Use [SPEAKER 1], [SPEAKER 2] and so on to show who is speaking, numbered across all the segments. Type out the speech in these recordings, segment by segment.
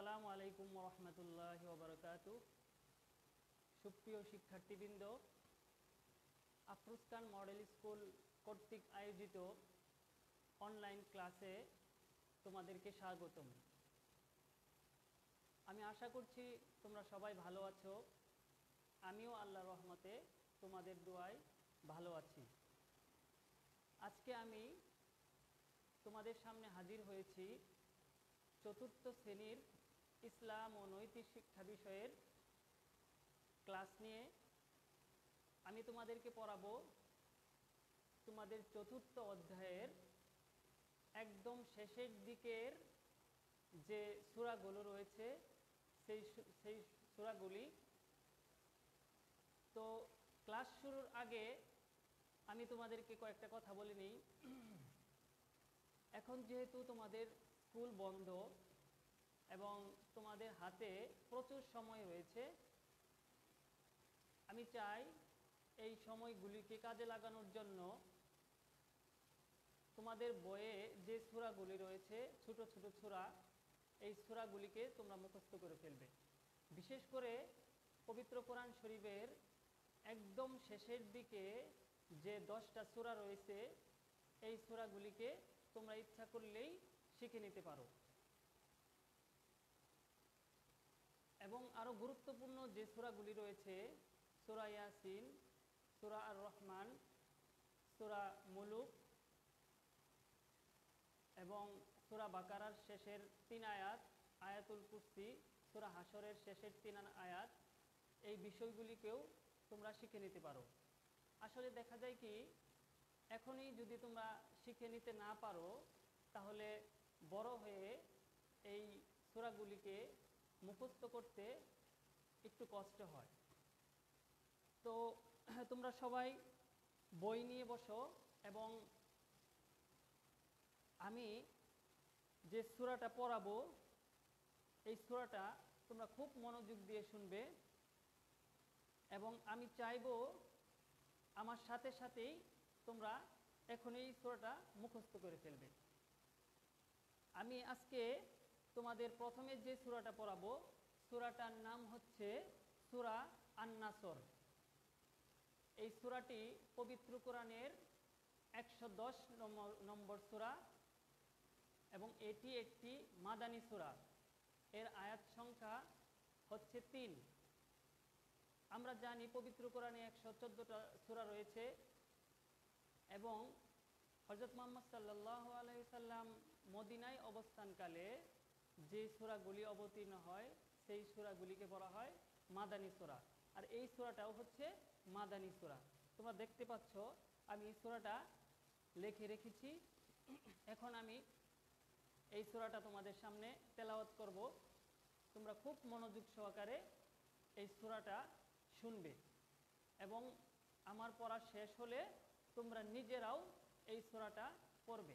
[SPEAKER 1] আসসালামু আলাইকুম রহমতুল্লাহ ওবরকাত সুপ্রিয় শিক্ষার্থীবৃন্দ আফরুস্তান মডেল স্কুল কর্তৃক আয়োজিত অনলাইন ক্লাসে তোমাদেরকে স্বাগতম। আমি আশা করছি তোমরা সবাই ভালো আছো। আমিও আল্লাহ রহমতে তোমাদের দোয়ায় ভালো আছি। আজকে আমি তোমাদের সামনে হাজির হয়েছি চতুর্থ শ্রেণির ইসলাম ও নৈতিক শিক্ষা বিষয়ের ক্লাস নিয়ে আমি তোমাদেরকে পড়াবো তোমাদের চতুর্থ অধ্যায়ের একদম শেষের দিকের যে সূরাগুলো রয়েছে, সেই সেই সূরাগুলি। তো ক্লাস শুরুর আগে আমি তোমাদেরকে কয়েকটা কথা বলে নিই। এখন যেহেতু তোমাদের স্কুল বন্ধ এবং তোমাদের হাতে প্রচুর সময় রয়েছে। আমি চাই এই সময়গুলিকে কাজে লাগানোর জন্য তোমাদের বইয়ে যে সূরাগুলি রয়েছে, ছোট ছোট সূরা, এই সূরাগুলিকে তোমরা মুখস্থ করে ফেলবে। বিশেষ করে পবিত্র কোরআন শরীফের একদম শেষের দিকে যে দশটা সূরা রয়েছে, এই সূরাগুলিকে তোমরা ইচ্ছা করলেই শিখে নিতে পারো। এবং আরও গুরুত্বপূর্ণ যে সূরাগুলি রয়েছে, সূরা ইয়াসিন, সূরা আর রহমান সূরা মুলুক এবং সূরা বাকারার শেষের তিন আয়াত, আয়াতুল কুস্তি সূরা হাসরের শেষের তিন আয়াত, এই বিষয়গুলিকেও তোমরা শিখে নিতে পারো। আসলে দেখা যায় কি, এখনই যদি তোমরা শিখে নিতে না পারো, তাহলে বড় হয়ে এই সূরাগুলিকে মুখস্থ করতে একটু কষ্ট হয়। তো তোমরা সবাই বই নিয়ে বসো এবং আমি যে সূরাটা পড়াবো, এই সূরাটা তোমরা খুব মনোযোগ দিয়ে শুনবে এবং আমি চাইব আমার সাথে সাথেই তোমরা এখন এই সূরাটা মুখস্থ করে ফেলবে। আমি আজকে তোমাদের প্রথমে যে সূরাটা পড়াবো, সূরাটার নাম হচ্ছে সূরা আন্নাসর। এই সূরাটি পবিত্র কোরআনের একশো দশ নম্বর সূরা এবং এটি একটি মাদানী সূরা। এর আয়াত সংখ্যা হচ্ছে তিন। আমরা জানি পবিত্র কোরআনে একশো চোদ্দোটা সূরা রয়েছে এবং হজরত মোহাম্মদ সাল্লাহ আলাইসাল্লাম মদিনায় অবস্থানকালে যে সূরাগুলি অবতীর্ণ হয়, সেই সূরাগুলিকে বলা হয় মাদানী সূরা। আর এই সূরাটাও হচ্ছে মাদানী সূরা। তোমরা দেখতে পাচ্ছ, আমি এই সূরাটা লিখে রেখেছি। এখন আমি এই সূরাটা তোমাদের সামনে তেলাওয়াত করব। তোমরা খুব মনোযোগ সহকারে এই সূরাটা শুনবে। এবং আমার পড়া শেষ হলে তোমরা নিজেরাও এই সূরাটা পড়বে।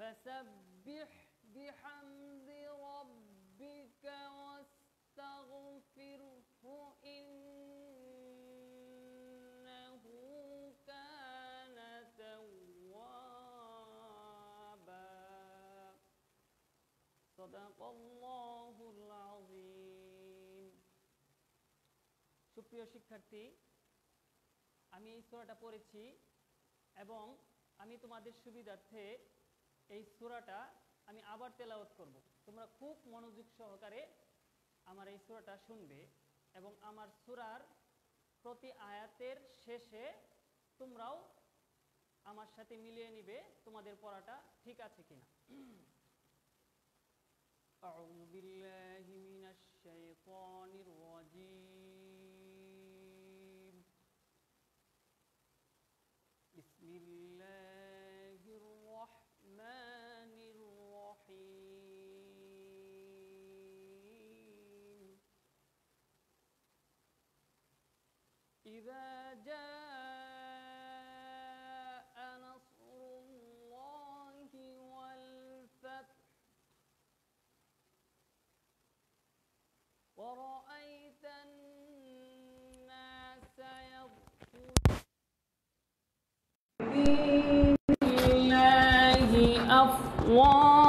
[SPEAKER 1] فسبح بحمد ربك واستغفره إنه كان توابا صدق الله العظيم সুপ্রিয় শিক্ষার্থী আমি এই সূরাটা পড়েছি এবং আমি তোমাদের সুবিধার্থে এই সূরাটা আমি আবার তেলাওয়াত করব তোমরা খুব মনোযোগ সহকারে আমার এই সূরাটা শুনবে এবং আমার সূরার প্রতি আয়াতের শেষে তোমরাও আমার সাথে মিলিয়ে নিবে তোমাদের পড়াটা ঠিক আছে কিনা أعوذ بالله من الشيطان الرجيم بسم الله إذا جاء نصر الله والفتح ورأيت الناس يدخلون الله أفواجا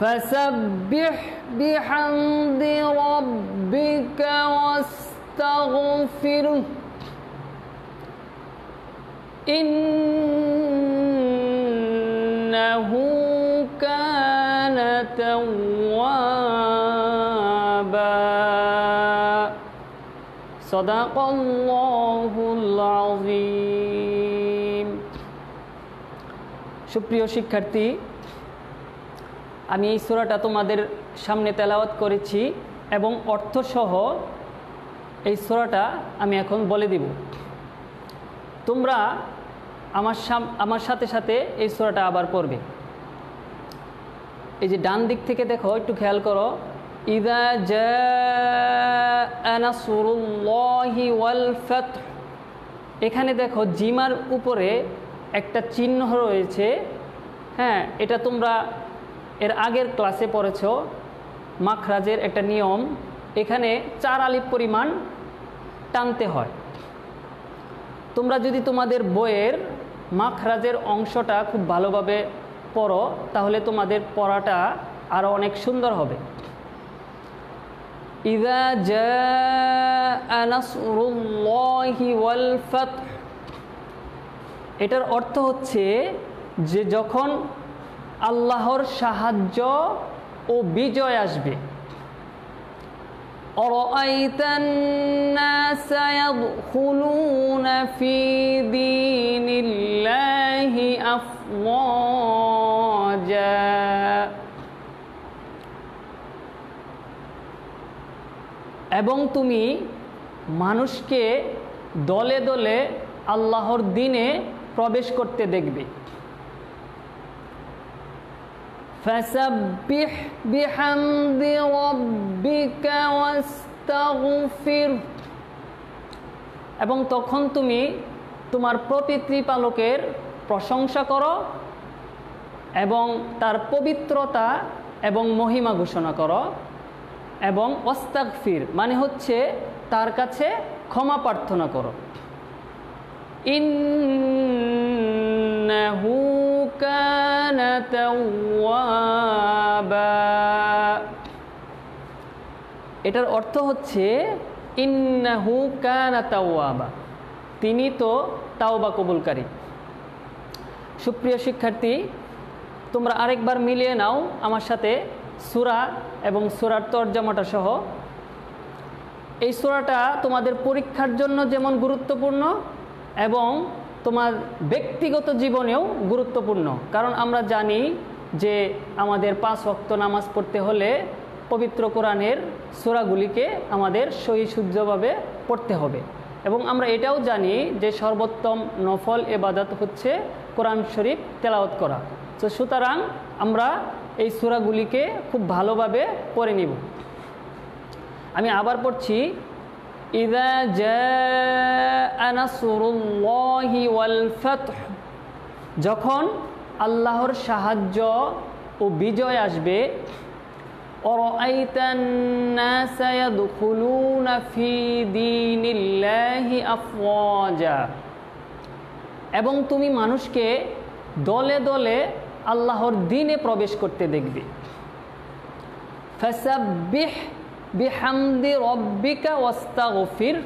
[SPEAKER 1] فسبح بحمد ربك واستغفره إنه كان توابا صدق الله العظيم সুপ্রিয় শিক্ষার্থী আমি এই সূরাটা তোমাদের সামনে তেলাওয়াত করেছি এবং অর্থসহ এই সূরাটা আমি এখন বলে দিব। তোমরা আমার সাম, আমার সাথে সাথে এই সূরাটা আবার পড়বে। এই যে ডান দিক থেকে দেখো, একটু খেয়াল করো। ইদা জাসুরুল্লাহি ওয়াল এখানে দেখো, জিমার উপরে একটা চিহ্ন রয়েছে। হ্যাঁ এটা তোমরা এর আগের ক্লাসে পড়েছ মাখরাজের একটা নিয়ম, এখানে চার আলিপ পরিমাণ টানতে হয়। তোমরা যদি তোমাদের বইয়ের মাখরাজের অংশটা খুব ভালোভাবে পড়ো, তাহলে তোমাদের পড়াটা আরও অনেক সুন্দর হবে। এটার অর্থ হচ্ছে যে যখন আল্লাহর সাহায্য ও বিজয় আসবে أرأيت الناس يدخلون في دين الله أفواجا এবং তুমি মানুষকে দলে দলে আল্লাহর দিনে প্রবেশ করতে দেখবে فسبح بحمد ربك واستغفر এবং তখন তুমি তোমার প্রপিতৃপালকের প্রশংসা করো এবং তার পবিত্রতা এবং মহিমা ঘোষণা করো এবং অস্তাকফির মানে হচ্ছে তার কাছে ক্ষমা প্রার্থনা করো ইন্নাহু কানা তাওয়াবা এটার অর্থ হচ্ছে, ইন্নাহু কানা তাওয়াবা. তিনি তো তাওবা কবুলকারী। সুপ্রিয় শিক্ষার্থী, তোমরা আরেকবার মিলিয়ে নাও আমার সাথে সুরা এবং সুরার তর্জমাটা সহ। এই সুরাটা তোমাদের পরীক্ষার জন্য যেমন গুরুত্বপূর্ণ এবং তোমার ব্যক্তিগত জীবনেও গুরুত্বপূর্ণ। কারণ আমরা জানি যে আমাদের পাঁচ ওয়াক্ত নামাজ পড়তে হলে পবিত্র কোরআনের সুরাগুলিকে আমাদের সহিশুদ্ধভাবে পড়তে হবে। এবং আমরা এটাও জানি যে সর্বোত্তম নফল এবাদত হচ্ছে কোরআন শরীফ তেলাওয়াত করা। তো সুতরাং আমরা এই সুরাগুলিকে খুব ভালোভাবে পড়ে নিব। আমি আবার পড়ছি ইদা জাসরুল্লাহি ওয়াল ফাতহ যখন আল্লাহর সাহায্য ও বিজয় আসবে أرأيت الناس يدخلون في دين الله أفواجا এবং তুমি মানুষকে দলে দলে আল্লাহর দিনে প্রবেশ করতে দেখবে ফাসাব্বিহ বিহামদি রব্বিকা ওয়াস্তাগফির।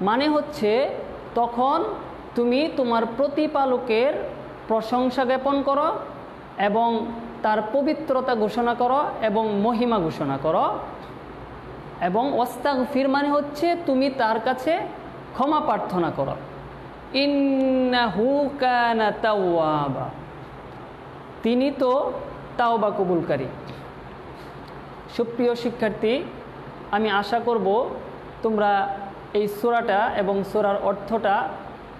[SPEAKER 1] মানে হচ্ছে তখন তুমি তোমার প্রতিপালকের প্রশংসা জ্ঞাপন করো এবং তার পবিত্রতা ঘোষণা করো এবং মহিমা ঘোষণা করো। এবং ওস্তাগ ফির মানে হচ্ছে তুমি তার কাছে ক্ষমা প্রার্থনা করো। ইন্নাহু তাওয়াবা। তিনি তো তাওবা কবুলকারী। সুপ্রিয় শিক্ষার্থী আমি আশা করব তোমরা এই সোরাটা এবং সোরার অর্থটা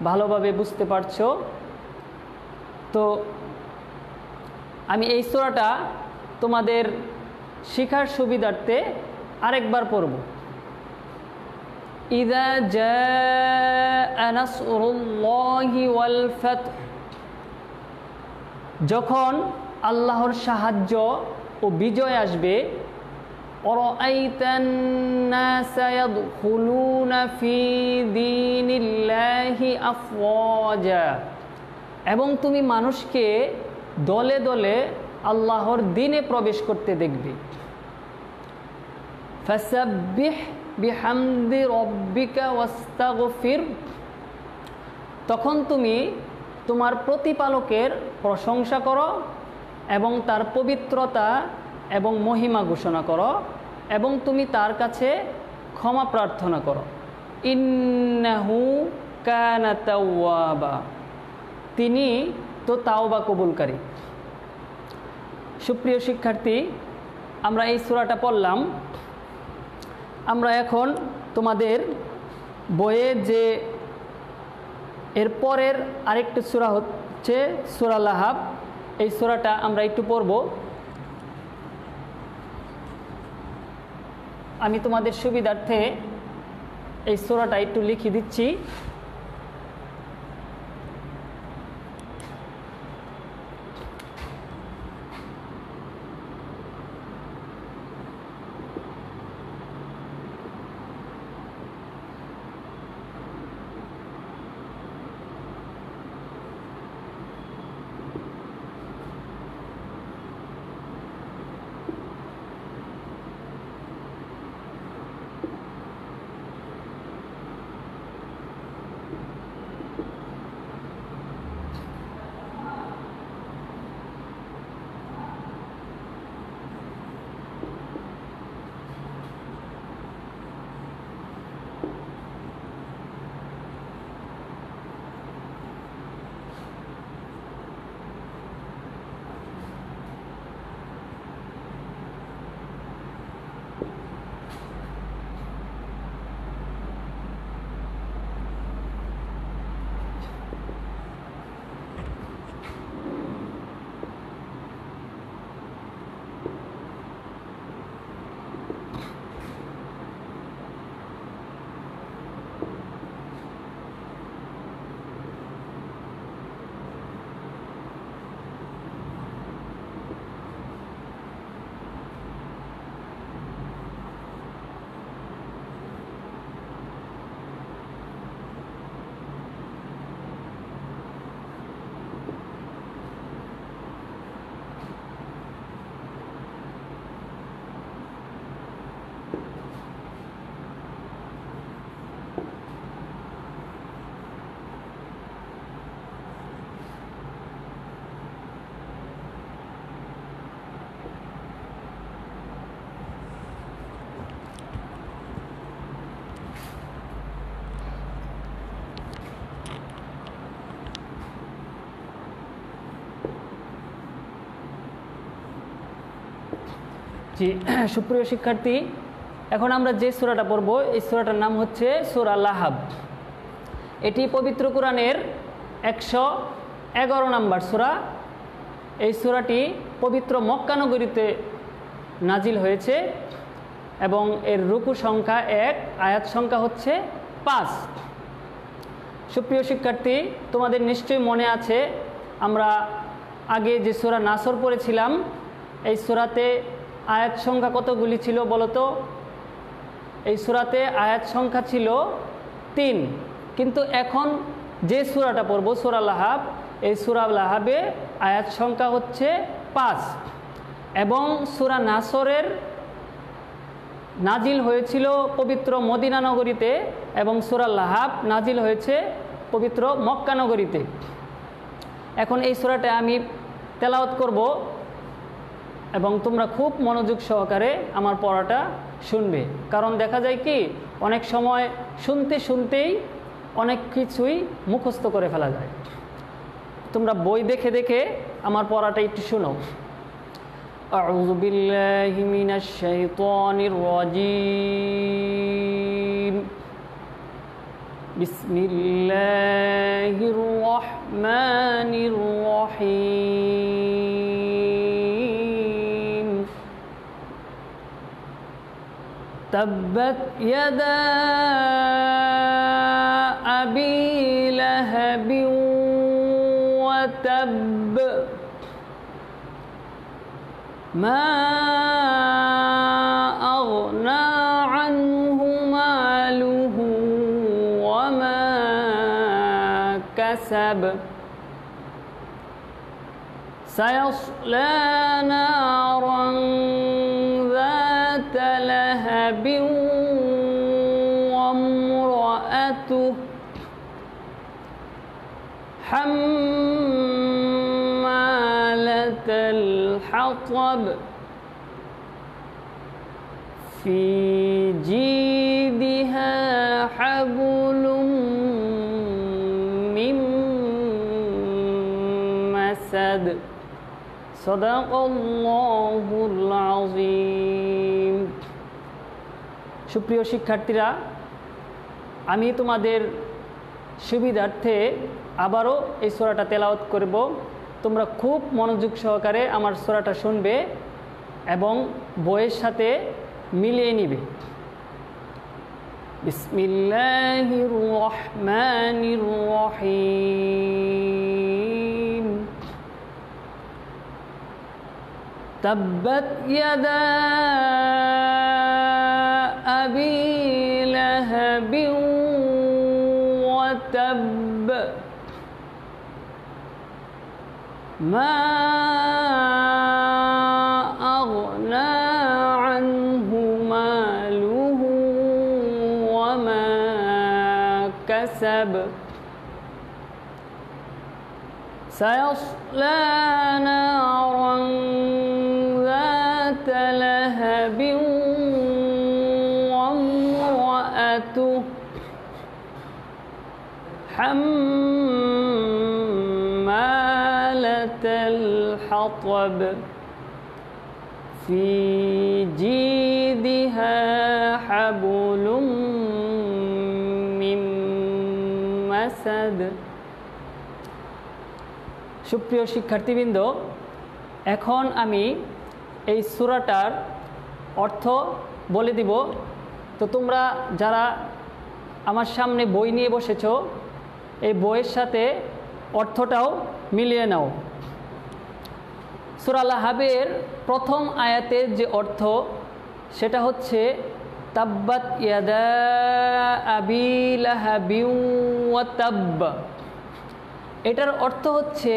[SPEAKER 1] ভালোভাবে বুঝতে পারছ। তো আমি এই সোরাটা তোমাদের শিখার সুবিধার্থে আরেকবার পড়ব। ওয়াল ফাতহ। যখন আল্লাহর সাহায্য ও বিজয় আসবে أرأيت الناس يدخلون في دين الله أفواجا এবং তুমি মানুষকে দলে দলে আল্লাহর দিনে প্রবেশ করতে দেখবে ফাসাব্বিহ বিহামদি রব্বিকা ওয়াস্তাগফির তখন তুমি তোমার প্রতিপালকের প্রশংসা করো এবং তার পবিত্রতা এবং মহিমা ঘোষণা করো, এবং তুমি তার কাছে ক্ষমা প্রার্থনা করো। ইন্নাহু কানা তাওয়াবা। তিনি তো তাওবা কবুলকারী। সুপ্রিয় শিক্ষার্থী, আমরা এই সূরাটা পড়লাম। আমরা এখন তোমাদের বইয়ে যে এর পরের আরেকটি সূরা হচ্ছে সূরা লাহাব। এই সূরাটা আমরা একটু পড়ব। আমি তোমাদের সুবিধার্থে এই সোরাটা একটু লিখে দিচ্ছি। জি সুপ্রিয় শিক্ষার্থী, এখন আমরা যে সূরাটা পড়ব, এই সূরাটার নাম হচ্ছে সূরা লাহাব। এটি পবিত্র কোরআনের একশো এগারো নম্বর সূরা। এই সূরাটি পবিত্র মক্কানগরীতে নাজিল হয়েছে এবং এর রুকু সংখ্যা এক, আয়াত সংখ্যা হচ্ছে পাঁচ। সুপ্রিয় শিক্ষার্থী, তোমাদের নিশ্চয়ই মনে আছে, আমরা আগে যে সূরা নাসর পড়েছিলাম, এই সূরাতে আয়াত সংখ্যা কতগুলি ছিল বলতো? এই সূরাতে আয়াত সংখ্যা ছিল তিন। কিন্তু এখন যে সূরাটা পড়ব, সূরা লাহাব, এই সূরা লাহাবে আয়াত সংখ্যা হচ্ছে পাঁচ। এবং সূরা নাসরের নাজিল হয়েছিল পবিত্র মদিনা নগরীতে এবং সূরা লাহাব নাজিল হয়েছে পবিত্র মক্কা নগরীতে। এখন এই সূরাটা আমি তেলাওত করব। এবং তোমরা খুব মনোযোগ সহকারে আমার পড়াটা শুনবে কারণ দেখা যায় কি অনেক সময় শুনতে শুনতেই অনেক কিছুই মুখস্থ করে ফেলা যায় তোমরা বই দেখে দেখে আমার পড়াটা একটু শোনো أعوذ بالله من الشيطان الرجيم بسم الله الرحمن الرحيم تبت يدا أبي لهب وتب. ما أغنى عنه ماله وما كسب. سيصلى نارا حمالة الحطب في جيدها حبل من مسد صدق الله العظيم সুপ্রিয় শিক্ষার্থীরা আমি তোমাদের সুবিধার্থে আবারও এই সোরাটা তেলাওয়াত করব তোমরা খুব মনোযোগ সহকারে আমার সোরাটা শুনবে এবং বইয়ের সাথে মিলিয়ে নিবে বিসমিল্লাহির রহমানির রহিম تبت يدا ما أغنى عنه ماله وما كسب سيصلى نارا ذات لهب وامرأته حمالة الحطب في جيدها حبل من مسد সুপ্রিয় শিক্ষার্থীবৃন্দ এখন আমি এই সুরাটার অর্থ বলে দিব তো তোমরা যারা আমার সামনে বই নিয়ে বসেছো এই বইয়ের সাথে অর্থটাও মিলিয়ে নাও সুরাল্লাহ হাবের প্রথম আয়াতের যে অর্থ, সেটা হচ্ছে, তাব্বাত ইয়াদা এটার অর্থ হচ্ছে,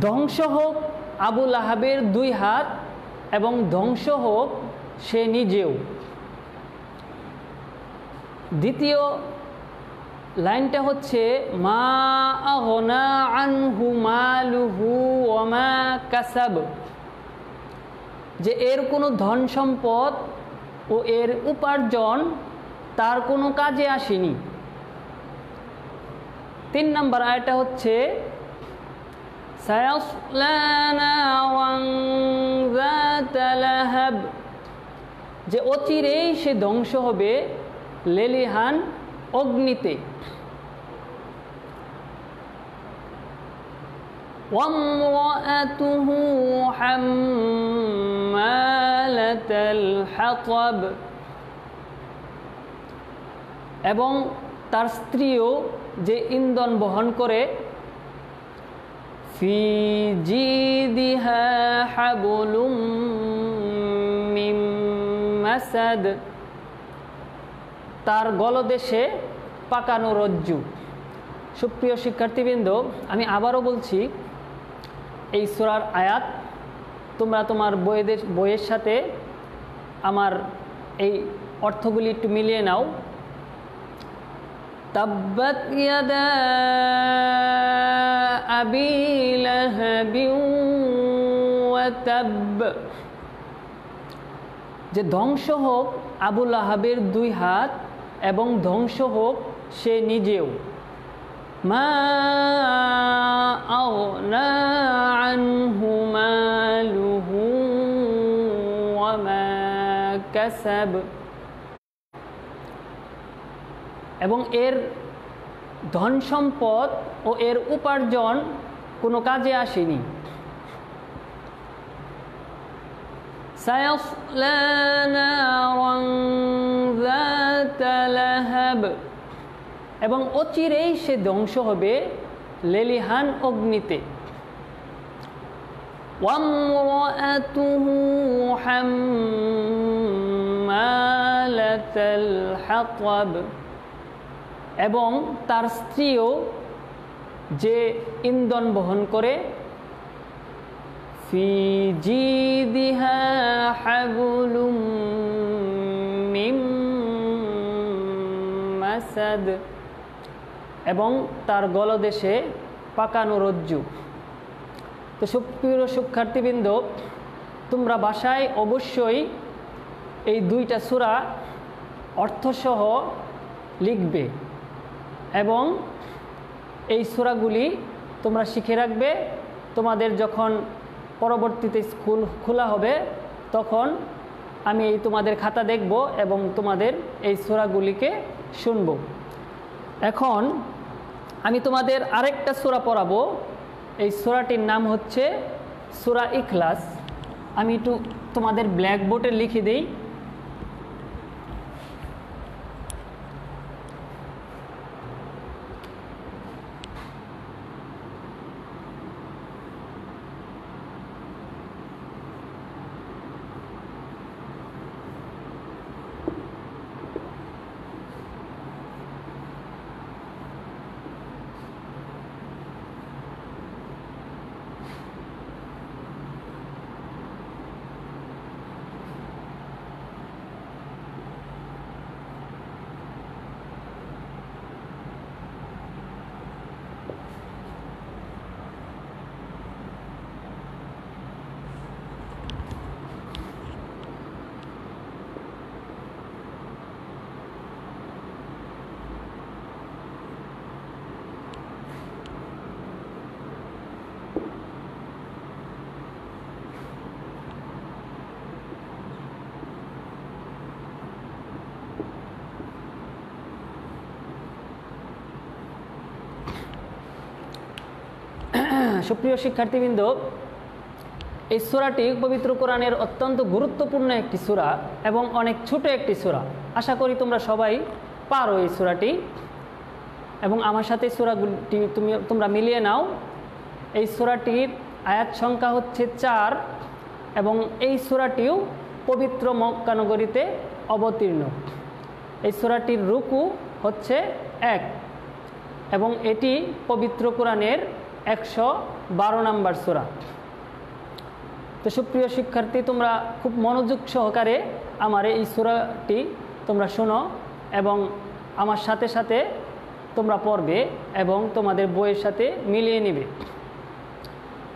[SPEAKER 1] ধ্বংস হোক আবুল আহাবের দুই হাত এবং ধ্বংস হোক সে নিজেও। দ্বিতীয় লাইনটা হচ্ছে, মা কাসাব। যে এর কোনো ধন সম্পদ ও এর উপার্জন তার কোনো কাজে আসেনি। তিন নম্বর আয়টা হচ্ছে যে অচিরেই সে ধ্বংস হবে, লেলিহান অগ্নিতে وامرأته حمالة الحطب এবং তার স্ত্রীও যে ইন্ধন বহন করে ফি জিদিহা হাবলুম মিম মাসাদ তার গলদেশে পাকানো রজ্জু সুপ্রিয় শিক্ষার্থীবৃন্দ আমি আবারও বলছি এই সুরার আয়াত তোমরা তোমার বইয়েদের বইয়ের সাথে আমার এই অর্থগুলি একটু মিলিয়ে নাও تبت يدا أبي لهب وتب যে ধ্বংস হোক আবুল আহাবের দুই হাত এবং ধ্বংস হোক সে নিজেও। মা কাসাব। এবং এর ধন সম্পদ ও এর উপার্জন কোনো কাজে আসেনি। সায়ফ এবং অচিরেই সে ধ্বংস হবে লেলিহান অগ্নিতে وامرأته حمالة الحطب এবং তার স্ত্রীও যে ইন্ধন বহন করে في جيدها حبل আসাদ এবং তার গলদেশে পাকানো রজ্জু তো সুপ্রিয় শিক্ষার্থীবৃন্দ, তোমরা বাসায় অবশ্যই এই দুইটা সুরা অর্থসহ লিখবে এবং এই সুরাগুলি তোমরা শিখে রাখবে। তোমাদের যখন পরবর্তীতে স্কুল খোলা হবে, তখন আমি এই তোমাদের খাতা দেখব এবং তোমাদের এই সুরাগুলিকে শুনব। এখন আমি তোমাদের আরেকটা সুরা পড়াবো। এই সুরাটির নাম হচ্ছে সুরা ইখলাস। আমি একটু তোমাদের ব্ল্যাকবোর্ডে লিখে দিই। সুপ্রিয় শিক্ষার্থীবৃন্দ, এই সুরাটি পবিত্র কোরআনের অত্যন্ত গুরুত্বপূর্ণ একটি সুরা এবং অনেক ছোট একটি সুরা। আশা করি তোমরা সবাই পারো এই সুরাটি এবং আমার সাথে সুরাগুলি তুমি তোমরা মিলিয়ে নাও। এই সুরাটির আয়াত সংখ্যা হচ্ছে চার এবং এই সুরাটিও পবিত্র মক্কানগরীতে অবতীর্ণ। এই সুরাটির রুকু হচ্ছে এক এবং এটি পবিত্র কোরআনের একশো বারো নাম্বার সুরা তো সুপ্রিয় শিক্ষার্থী তোমরা খুব মনোযোগ সহকারে আমার এই সুরাটি তোমরা শোনো এবং আমার সাথে সাথে তোমরা পড়বে এবং তোমাদের বইয়ের সাথে মিলিয়ে নেবে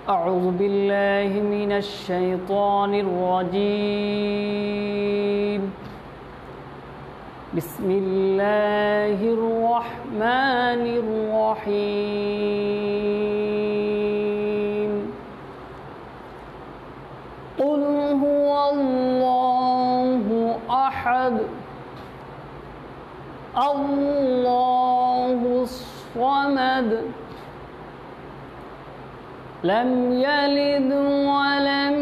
[SPEAKER 1] أعوذ بالله من الشيطان الرجيم بسم الله الرحمن الرحيم قل هو الله أحد الله الصمد لم يلد ولم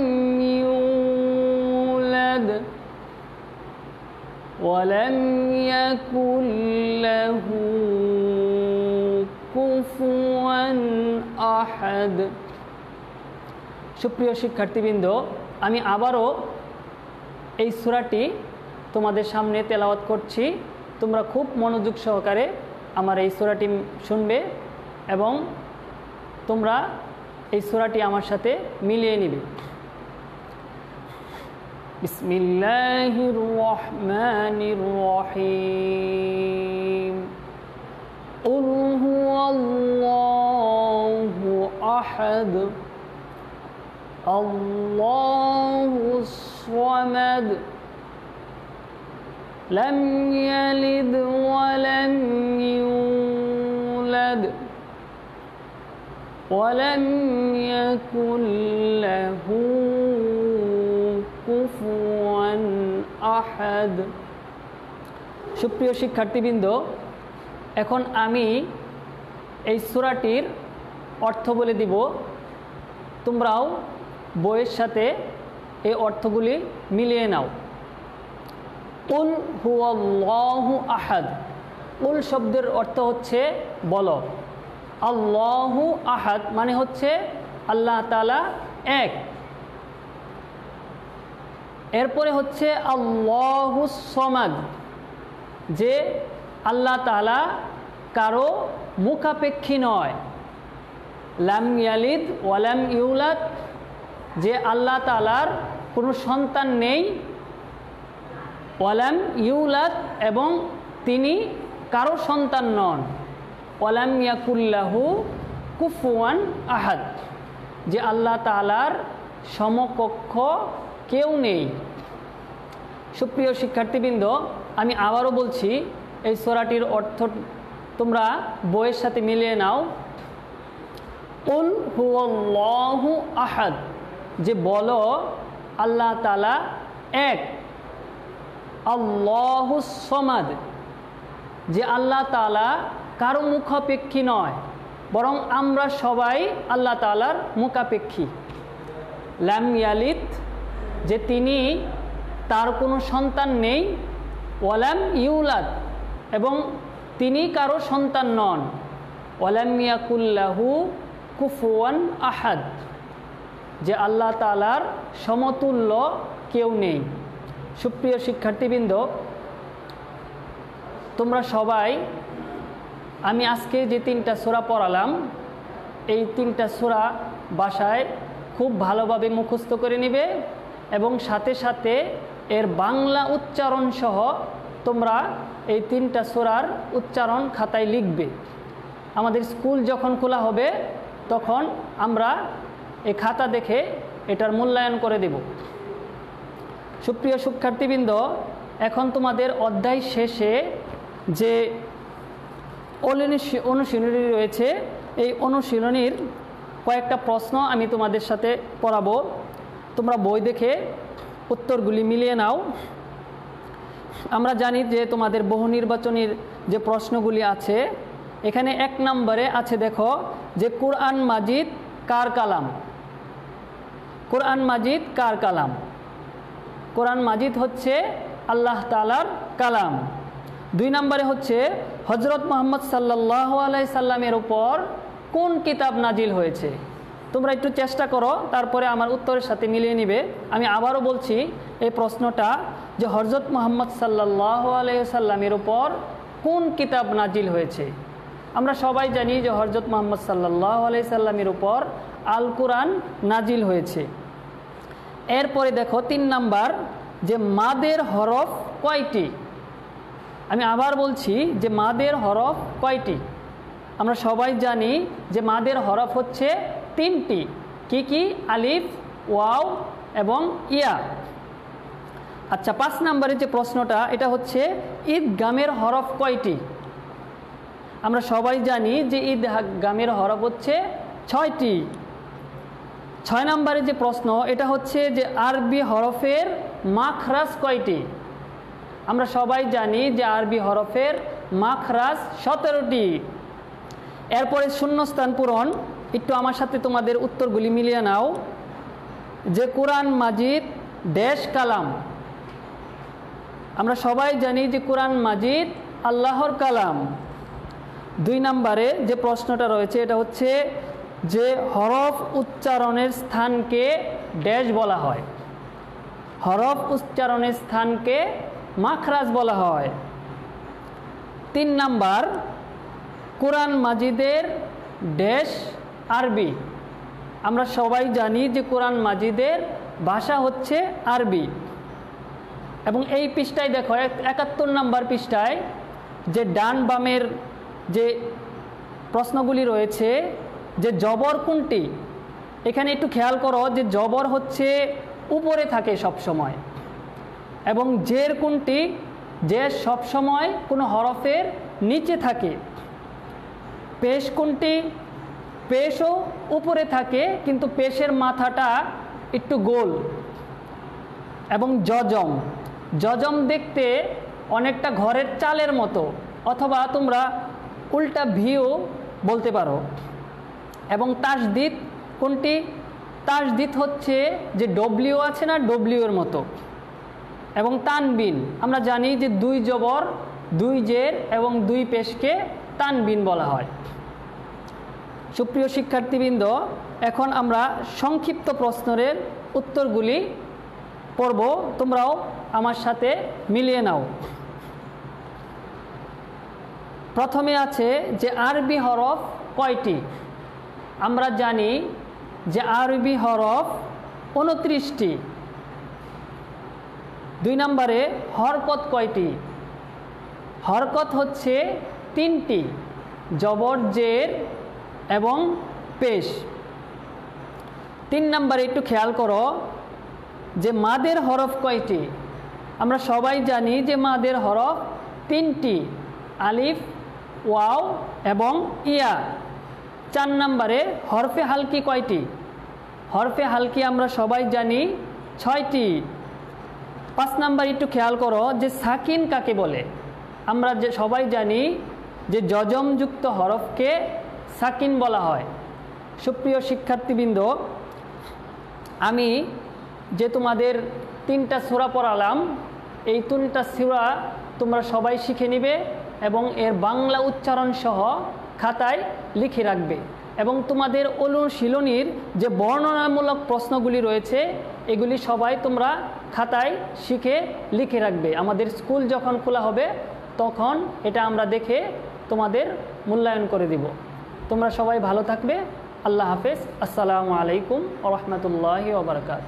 [SPEAKER 1] يولد ولم يكن له كفوا أحد সুপ্রিয় শিক্ষার্থীবৃন্দ আমি আবারও এই সুরাটি তোমাদের সামনে তেলাওয়াত করছি তোমরা খুব মনোযোগ সহকারে আমার এই সুরাটি শুনবে এবং তোমরা এই সুরাটি আমার সাথে মিলিয়ে নিবে বিসমিল্লাহির রহমানির রহিম قل هو الله أحد الله الصمد لم يلد ولم يولد ولم يكن له كفوا أحد সুপ্রিয় শিক্ষার্থীবৃন্দ এখন আমি এই সূরাটির অর্থ বলে দিব তোমরাও বইয়ের সাথে এই অর্থগুলি মিলিয়ে নাও। উল হুয়াল্লাহু আহাদ। উল শব্দের অর্থ হচ্ছে বলো। আল্লাহু আহাদ মানে হচ্ছে আল্লাহ তালা এক। এরপরে হচ্ছে সমাদ, যে আল্লাহ তালা কারও মুখাপেক্ষী নয়। লাম ইয়ালিদ ওয়ালাম ইউলাদ যে আল্লাহ তালার কোনো সন্তান নেই। ওয়ালাম ইউলাদ এবং তিনি কারও সন্তান নন। ওয়ালাম ইয়াকুল্লাহু কুফুয়ান আহাদ। যে আল্লাহ তালার সমকক্ষ কেউ নেই। সুপ্রিয় শিক্ষার্থীবৃন্দ, আমি আবারও বলছি, এই সোরাটির অর্থ তোমরা বইয়ের সাথে মিলিয়ে নাও। উল হুয়াল্লাহু আহাদ। যে বলো, আল্লাহ তালা এক। সমাদ। যে আল্লাহ তালা কারও মুখাপেক্ষী নয়, বরং আমরা সবাই আল্লাহ তালার মুখাপেক্ষী। ল্যাম ইয়ালিদ, যে তিনি তার কোনো সন্তান নেই, ওয়ালাম ইউলাদ, এবং তিনি কারও সন্তান নন। ওয়ালাম ইয়াকুল্লাহু কুফুয়ান আহাদ। যে আল্লাহ তালার সমতুল্য কেউ নেই। সুপ্রিয় শিক্ষার্থীবৃন্দ, তোমরা সবাই, আমি আজকে যে তিনটা সোরা পড়ালাম, এই তিনটা সোরা বাসায় খুব ভালোভাবে মুখস্থ করে নিবে এবং সাথে সাথে এর বাংলা উচ্চারণ সহ তোমরা এই তিনটা সোরার উচ্চারণ খাতায় লিখবে। আমাদের স্কুল যখন খোলা হবে, তখন আমরা এই খাতা দেখে এটার মূল্যায়ন করে দেব। সুপ্রিয় শিক্ষার্থীবৃন্দ, এখন তোমাদের অধ্যায় শেষে যে অনুশীলনী রয়েছে, এই অনুশীলনীর কয়েকটা প্রশ্ন আমি তোমাদের সাথে পড়াবো। তোমরা বই দেখে উত্তরগুলি মিলিয়ে নাও। আমরা জানি যে তোমাদের বহু নির্বাচনীর যে প্রশ্নগুলি আছে, এখানে এক নম্বরে আছে দেখো যে কোরআন মাজিদ কার কালাম? কোরআন মাজিদ কার কালাম? কোরআন মাজিদ হচ্ছে আল্লাহ তালার কালাম। দুই নম্বরে হচ্ছে হজরত মোহাম্মদ সাল্লাহ আলাই সাল্লামের উপর কোন কিতাব নাজিল হয়েছে? তোমরা একটু চেষ্টা করো, তারপরে আমার উত্তরের সাথে মিলিয়ে নিবে। আমি আবারও বলছি, এই প্রশ্নটা যে হজরত মোহাম্মদ সাল্লাহ আলাইসাল্লামের উপর কোন কিতাব নাজিল হয়েছে? আমরা সবাই জানি যে হজরত মোহাম্মদ সাল্লাহ আলাইসাল্লামের উপর আল কোরআন নাজিল হয়েছে। এরপরে দেখো তিন নাম্বার, যে মাদের হরফ কয়টি? আমি আবার বলছি যে মাদের হরফ কয়টি? আমরা সবাই জানি যে মাদের হরফ হচ্ছে তিনটি। কি কি? আলিফ, ওয়াও এবং ইয়া। আচ্ছা পাঁচ নম্বরের যে প্রশ্নটা, এটা হচ্ছে ঈদ গামের হরফ কয়টি? আমরা সবাই জানি যে ঈদ গামের হরফ হচ্ছে ছয়টি। ছয় নম্বরে যে প্রশ্ন, এটা হচ্ছে যে আরবি হরফের মাখরাস কয়টি? আমরা সবাই জানি যে আরবি হরফের মাখরাস সতেরোটি। এরপরে শূন্যস্থান পূরণ। একটু আমার সাথে তোমাদের উত্তরগুলি মিলিয়ে নাও। যে কোরআন মাজিদ দেশ কালাম। আমরা সবাই জানি যে কোরআন মাজিদ আল্লাহর কালাম। দুই নম্বরে যে প্রশ্নটা রয়েছে, এটা হচ্ছে যে হরফ উচ্চারণের স্থানকে ড্যাশ বলা হয়। হরফ উচ্চারণের স্থানকে মাখরাজ বলা হয়। তিন নাম্বার, কোরআন মাজিদের ড্যাশ আরবি। আমরা সবাই জানি যে কোরআন মাজিদের ভাষা হচ্ছে আরবি। এবং এই পৃষ্ঠায় দেখো একাত্তর নাম্বার পৃষ্ঠায় যে ডান বামের যে প্রশ্নগুলি রয়েছে যে জবর কোনটি? এখানে একটু খেয়াল করো যে জবর হচ্ছে উপরে থাকে সব সময় এবং জের কোনটি? যে সব সময় কোনো হরফের নিচে থাকে। পেশ কোনটি? পেশও উপরে থাকে, কিন্তু পেশের মাথাটা একটু গোল। এবং জজম। জজম দেখতে অনেকটা ঘরের চালের মতো, অথবা তোমরা উল্টা ভিও বলতে পারো। এবং তাসদিদ কোনটি? তাসদিদ হচ্ছে যে ডব্লিউ আছে না ডব্লিউ এর মতো। এবং তানবিন, আমরা জানি যে দুই জবর, দুই জের এবং দুই পেশকে তানবিন বলা হয়। সুপ্রিয় শিক্ষার্থীবৃন্দ, এখন আমরা সংক্ষিপ্ত প্রশ্নের উত্তরগুলি পড়ব। তোমরাও আমার সাথে মিলিয়ে নাও। প্রথমে আছে যে আরবি হরফ কয়টি? আমরা জানি যে আরবি হরফ উনত্রিশটি। দুই নম্বরে হরকত কয়টি? হরকত হচ্ছে তিনটি, জবর, জের এবং পেশ। তিন নম্বরে একটু খেয়াল করো যে মাদের হরফ কয়টি? আমরা সবাই জানি যে মাদের হরফ তিনটি, আলিফ, ওয়াও এবং ইয়া। চার নম্বরে, হরফে হালকি কয়টি? হরফে হালকি আমরা সবাই জানি, ছয়টি। পাঁচ নাম্বার একটু খেয়াল করো, যে সাকিন কাকে বলে? আমরা যে সবাই জানি যে যজমযুক্ত হরফকে সাকিন বলা হয়। সুপ্রিয় শিক্ষার্থীবৃন্দ, আমি যে তোমাদের তিনটা সুরা পড়ালাম, এই তিনটা সুরা তোমরা সবাই শিখে নিবে এবং এর বাংলা উচ্চারণ সহ খাতায় লিখে রাখবে এবং তোমাদের অনুশীলনীর যে বর্ণনামূলক প্রশ্নগুলি রয়েছে, এগুলি সবাই তোমরা খাতায় শিখে লিখে রাখবে। আমাদের স্কুল যখন খোলা হবে, তখন এটা আমরা দেখে তোমাদের মূল্যায়ন করে দিব। তোমরা সবাই ভালো থাকবে। আল্লাহ হাফেজ। আসসালামু আলাইকুম রহমতুল্লাহি ওবরকাত